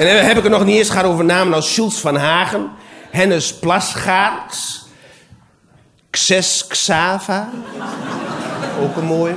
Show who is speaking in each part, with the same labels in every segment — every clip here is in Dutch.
Speaker 1: En heb ik het nog niet eens gehad over namen als Schultz van Hagen, Hennis Plasgaards, Xes Xava, ook een mooie.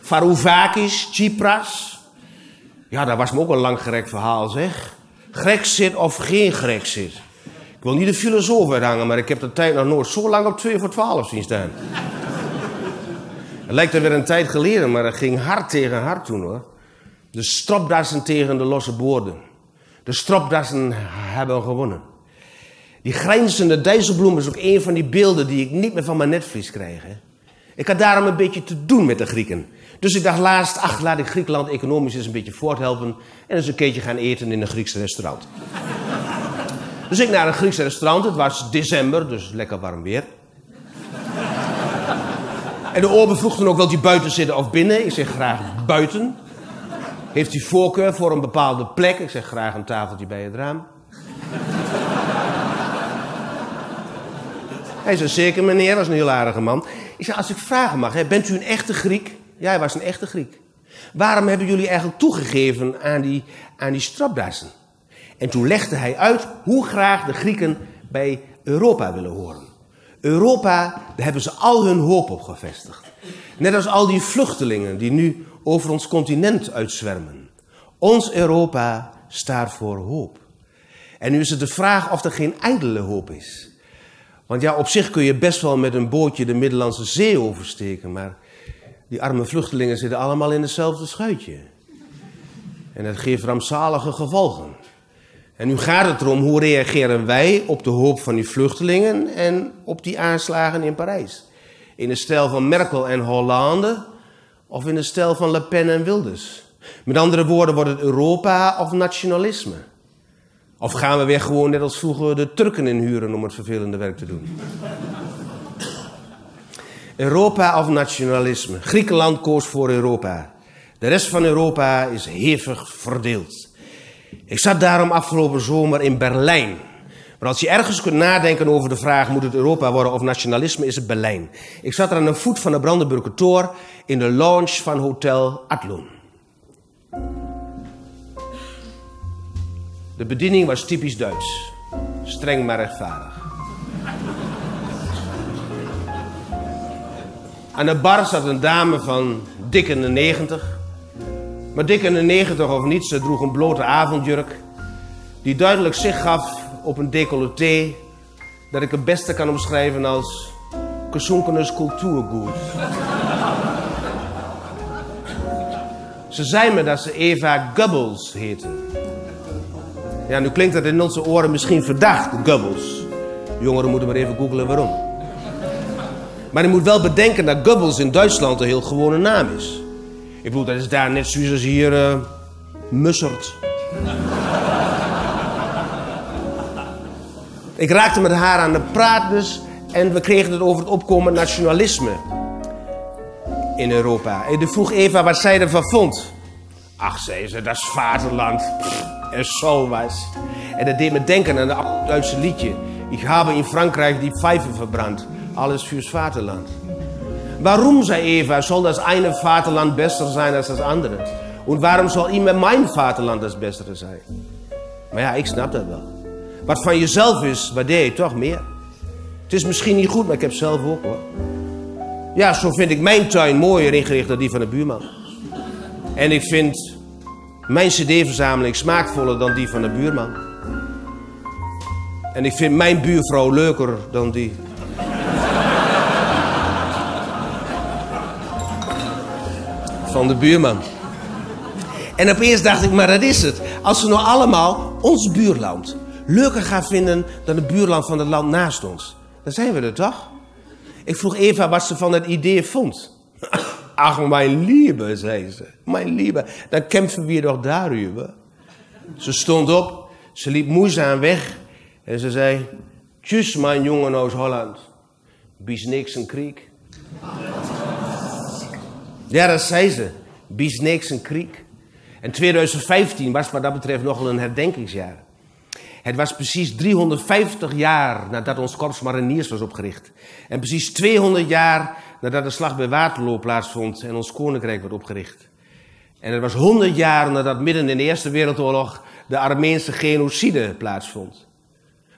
Speaker 1: Varoufakis, Tsipras. Ja, dat was me ook een langgerekt verhaal, zeg. Grexit of geen Grexit. Ik wil niet de filosoof uithangen, maar ik heb de tijd nog nooit zo lang op 2 voor 12 zien staan. Het lijkt er weer een tijd geleden, maar het ging hard tegen hard toen hoor. De stropdassen tegen de losse boorden. De stropdassen hebben gewonnen. Die grijnzende dijsselbloem is ook een van die beelden die ik niet meer van mijn netvlies krijg. Ik had daarom een beetje te doen met de Grieken. Dus ik dacht laatst, ach, laat ik Griekenland economisch eens een beetje voorthelpen. En eens een keertje gaan eten in een Grieks restaurant. dus ik naar een Grieks restaurant. Het was december, dus lekker warm weer. En de ober vroeg ook, wilt u buiten zitten of binnen? Ik zeg graag buiten. Heeft u voorkeur voor een bepaalde plek? Ik zeg graag een tafeltje bij het raam. Hij zei, zeker meneer, was een heel aardige man. Ik zeg, als ik vragen mag, hè, bent u een echte Griek? Ja, hij was een echte Griek. Waarom hebben jullie eigenlijk toegegeven aan die, aan die strapdassen? En toen legde hij uit hoe graag de Grieken bij Europa willen horen. Europa, daar hebben ze al hun hoop op gevestigd. Net als al die vluchtelingen die nu over ons continent uitzwermen. Ons Europa staat voor hoop. En nu is het de vraag of er geen ijdele hoop is. Want ja, op zich kun je best wel met een bootje de Middellandse Zee oversteken, maar die arme vluchtelingen zitten allemaal in hetzelfde schuitje. En dat geeft rampzalige gevolgen. En nu gaat het erom hoe reageren wij op de hoop van die vluchtelingen en op die aanslagen in Parijs. In de stijl van Merkel en Hollande of in de stijl van Le Pen en Wilders. Met andere woorden, wordt het Europa of nationalisme? Of gaan we weer gewoon net als vroeger de Turken inhuren om het vervelende werk te doen? Europa of nationalisme? Griekenland koos voor Europa. De rest van Europa is hevig verdeeld. Ik zat daarom afgelopen zomer in Berlijn. Maar als je ergens kunt nadenken over de vraag: moet het Europa worden of nationalisme, is het Berlijn. Ik zat er aan de voet van de Brandenburger Tor in de lounge van Hotel Adlon. De bediening was typisch Duits. Streng maar rechtvaardig. Aan de bar zat een dame van dik in de negentig. Maar dik in de negentig of niet, ze droeg een blote avondjurk. Die duidelijk zicht gaf op een decolleté. Dat ik het beste kan omschrijven als gesunkenes cultuurgoed. ze zei me dat ze Eva Gubbels heette. Ja, nu klinkt dat in onze oren misschien verdacht, Gubbels. Jongeren moeten maar even googlen waarom. Maar je moet wel bedenken dat Gubbels in Duitsland een heel gewone naam is. Ik bedoel, dat is daar net zoals hier uh, Mussert. Ik raakte met haar aan de praat dus en we kregen het over het opkomend nationalisme in Europa. En toen vroeg Eva wat zij ervan vond. Ach, zei ze, dat is vaderland. er zo was. En dat deed me denken aan het Duitse liedje. Ik heb in Frankrijk die pfeifen verbrand. Alles fürs Vaterland. Warum, zei Eva, soll das eine Vaterland besser sein als das andere? Und warum soll immer mein Vaterland das bessere zijn? Maar ja, ik snap dat wel. Wat van jezelf is, waardeer je toch meer. Het is misschien niet goed, maar ik heb zelf ook hoor. Ja, zo vind ik mijn tuin mooier ingericht dan die van de buurman. En ik vind mijn cd-verzameling smaakvoller dan die van de buurman. En ik vind mijn buurvrouw leuker dan die van de buurman. En opeens dacht ik, maar dat is het. Als we nou allemaal ons buurland leuker gaan vinden dan het buurland van het land naast ons, dan zijn we er toch? Ik vroeg Eva wat ze van het idee vond. Ach, mijn lieve, zei ze. Mijn lieve, dan kämpfen we toch daarover. Ze stond op, ze liep moeizaam weg en ze zei: Tjus, mijn jongen uit Holland. Bies niks een kriek. Ja, dat zei ze. Bies niks een kriek. En 2015 was wat dat betreft nogal een herdenkingsjaar. Het was precies 350 jaar nadat ons Korps Mariniers was opgericht. En precies 200 jaar nadat de slag bij Waterloo plaatsvond en ons koninkrijk werd opgericht. En het was 100 jaar nadat midden in de Eerste Wereldoorlog de Armeense genocide plaatsvond.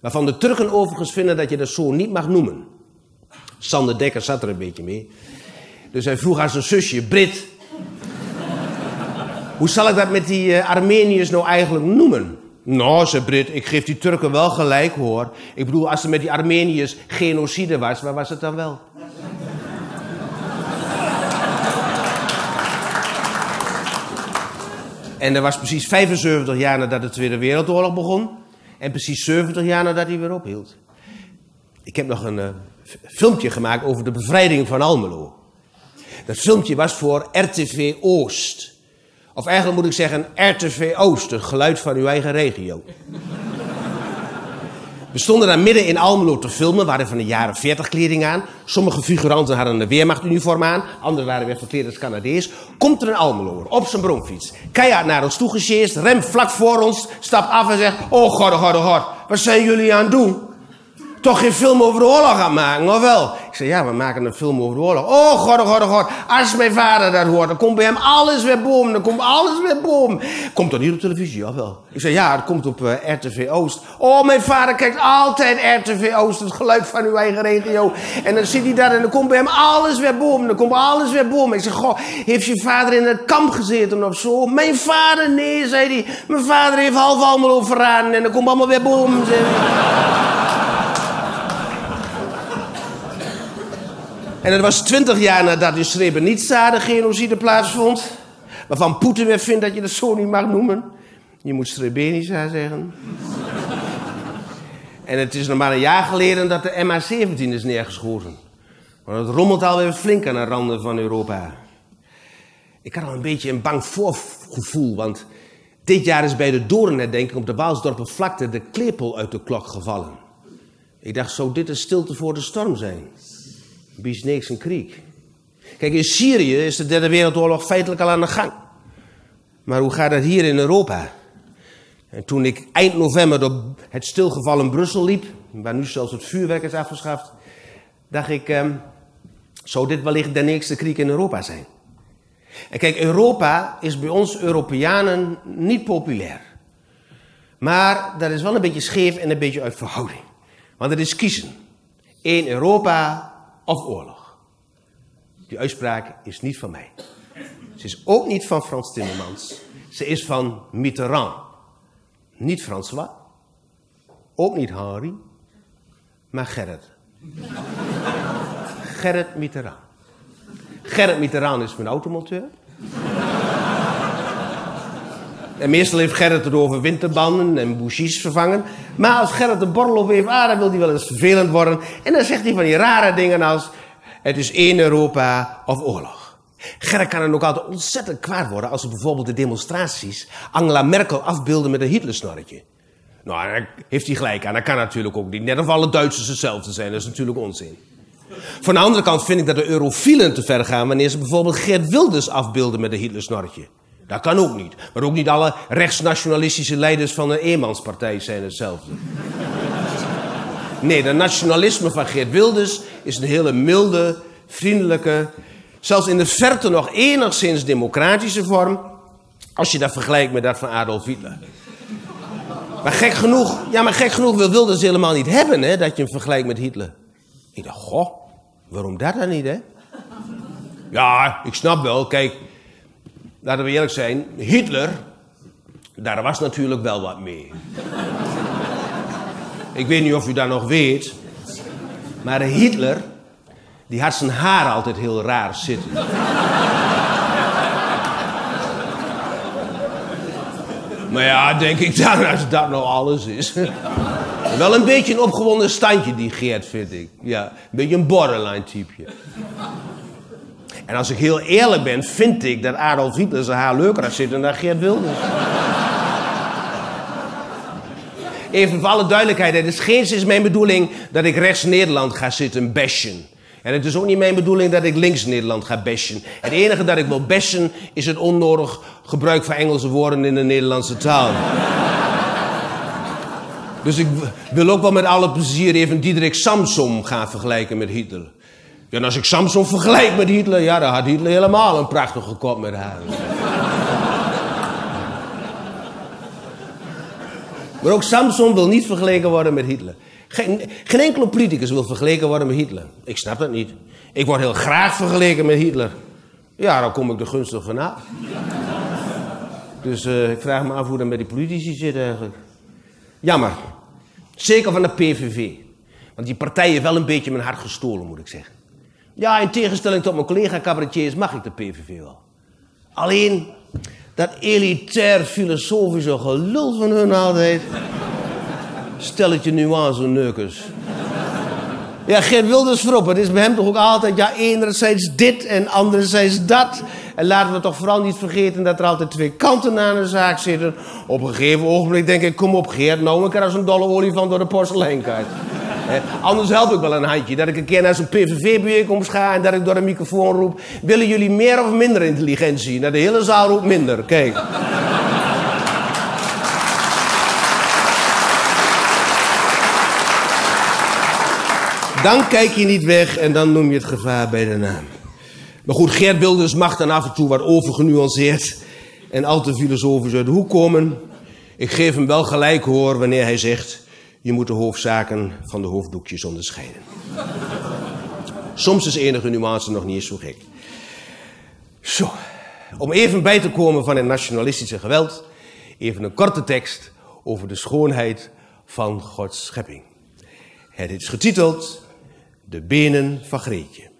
Speaker 1: Waarvan de Turken overigens vinden dat je dat zo niet mag noemen. Sander Dekker zat er een beetje mee. Dus hij vroeg aan zijn zusje, Brit, hoe zal ik dat met die uh, Armeniërs nou eigenlijk noemen? Nou, zei Brit, ik geef die Turken wel gelijk hoor. Ik bedoel, als er met die Armeniërs genocide was, waar was het dan wel? En dat was precies 75 jaar nadat de Tweede Wereldoorlog begon. En precies 70 jaar nadat hij weer ophield. Ik heb nog een uh, filmpje gemaakt over de bevrijding van Almelo. Dat filmpje was voor RTV Oost. Of eigenlijk moet ik zeggen RTV Oost, het geluid van uw eigen regio. We stonden daar midden in Almelo te filmen, waren van de jaren 40 kleding aan. Sommige figuranten hadden een weermachtuniform aan, anderen waren weer verkleed als Canadees. Komt er een Almeloer op zijn bromfiets, keihard naar ons toegesjeest, remt vlak voor ons, stapt af en zegt: Oh god, god, god, wat zijn jullie aan het doen? Toch geen film over de oorlog gaan maken, of wel? Ik zei, ja, we maken een film over de oorlog. Oh, god, oh, god, oh, god. Als mijn vader dat hoort, dan komt bij hem alles weer boom. Dan komt alles weer boom. Komt dat niet op televisie, of wel? Ik zei, ja, het komt op eh, RTV Oost. Oh, mijn vader kijkt altijd RTV Oost, het geluid van uw eigen regio. En dan ziet hij dat en dan komt bij hem alles weer boom. Dan komt alles weer boom. Ik zeg, goh, heeft je vader in het kamp gezeten of zo? Mijn vader, nee, zei hij. Mijn vader heeft half allemaal verraden en dan komt allemaal weer boom. En het was twintig jaar nadat in Srebrenica de genocide plaatsvond. Waarvan Poetin weer vindt dat je dat zo niet mag noemen. Je moet Srebrenica zeggen. en het is nog maar een jaar geleden dat de MH17 is neergeschoten. Maar het rommelt alweer flink aan de randen van Europa. Ik had al een beetje een bang voorgevoel, want dit jaar is bij de doornherdenking op de Waalsdorpen vlakte de klepel uit de klok gevallen. Ik dacht, zou dit een stilte voor de storm zijn? Niks en Kriek. Kijk, in Syrië is de derde wereldoorlog feitelijk al aan de gang. Maar hoe gaat dat hier in Europa? En toen ik eind november door het stilgevallen Brussel liep, waar nu zelfs het vuurwerk is afgeschaft, dacht ik, eh, zou dit wellicht de nächste kriek in Europa zijn? En kijk, Europa is bij ons Europeanen niet populair. Maar dat is wel een beetje scheef en een beetje uit verhouding. Want het is kiezen. Eén Europa of oorlog. Die uitspraak is niet van mij. Ze is ook niet van Frans Timmermans. Ze is van Mitterrand. Niet François. Ook niet Henri. Maar Gerrit. Gerrit Mitterrand. Gerrit Mitterrand is mijn automonteur. En meestal heeft Gerrit het over winterbanden en bougies vervangen. Maar als Gerrit de borrel op heeft, ah, dan wil hij wel eens vervelend worden. En dan zegt hij van die rare dingen als... Het is één Europa of oorlog. Gerrit kan dan ook altijd ontzettend kwaad worden als ze bijvoorbeeld de demonstraties Angela Merkel afbeelden met een Hitlersnorretje. Nou, daar heeft hij gelijk aan. Dat kan natuurlijk ook niet. Net of alle Duitsers hetzelfde zijn. Dat is natuurlijk onzin. Van de andere kant vind ik dat de eurofielen te ver gaan wanneer ze bijvoorbeeld Geert Wilders afbeelden met een Hitlersnorretje. Dat kan ook niet. Maar ook niet alle rechtsnationalistische leiders van een eenmanspartij zijn hetzelfde. Nee, de nationalisme van Geert Wilders is een hele milde, vriendelijke, zelfs in de verte nog enigszins democratische vorm, als je dat vergelijkt met dat van Adolf Hitler. Maar gek genoeg, ja, maar gek genoeg wil Wilders helemaal niet hebben, hè, dat je hem vergelijkt met Hitler. Ik dacht, goh, waarom dat dan niet, hè? Ja, ik snap wel, kijk, laten we eerlijk zijn, Hitler, daar was natuurlijk wel wat mee. Ik weet niet of u dat nog weet, maar Hitler, die had zijn haar altijd heel raar zitten. maar ja, denk ik dan, als dat nou alles is. Wel een beetje een opgewonden standje, die Geert, vind ik. Ja, een beetje een borderline typeje. En als ik heel eerlijk ben, vind ik dat Adolf Hitler zijn haar leuker had zitten dan Geert Wilders. Even voor alle duidelijkheid, het is geen sinds mijn bedoeling dat ik rechts Nederland ga zitten bashen. En het is ook niet mijn bedoeling dat ik links Nederland ga bashen. Het enige dat ik wil bashen is het onnodig gebruik van Engelse woorden in de Nederlandse taal. dus ik wil ook wel met alle plezier even Diederik Samsom gaan vergelijken met Hitler. Ja, en als ik Samson vergelijk met Hitler, ja, dan had Hitler helemaal een prachtige kop met haar. Maar ook Samson wil niet vergeleken worden met Hitler. Geen, geen enkele politicus wil vergeleken worden met Hitler. Ik snap dat niet. Ik word heel graag vergeleken met Hitler. Ja, dan kom ik er gunstig vanaf. Dus uh, ik vraag me af hoe dat met die politici zit eigenlijk. Jammer. Zeker van de PVV. Want die partij heeft wel een beetje mijn hart gestolen, moet ik zeggen. Ja, in tegenstelling tot mijn collega cabaretiers mag ik de PVV wel. Alleen, dat elitair filosofische gelul van hun altijd. Stel het je nuance neukers. Ja, Geert Wilders voorop. Het is bij hem toch ook altijd, ja, enerzijds dit en anderzijds dat. En laten we toch vooral niet vergeten dat er altijd twee kanten aan de zaak zitten. Op een gegeven ogenblik denk ik, kom op Geert, nou een keer als een dolle olifant door de porseleinkaart. Anders help ik wel een handje. Dat ik een keer naar zo'n PVV-bijeenkomst ga en dat ik door de microfoon roep... willen jullie meer of minder intelligentie? Nou, de hele zaal roept minder. Kijk. Dan kijk je niet weg en dan noem je het gevaar bij de naam. Maar goed, Gert Wilders mag dan af en toe wat overgenuanceerd en al te filosofisch uit de hoek komen. Ik geef hem wel gelijk hoor wanneer hij zegt: je moet de hoofdzaken van de hoofddoekjes onderscheiden. Soms is enige nuance nog niet eens zo gek. Zo, om even bij te komen van het nationalistische geweld, even een korte tekst over de schoonheid van Gods schepping. Het is getiteld De benen van Greetje.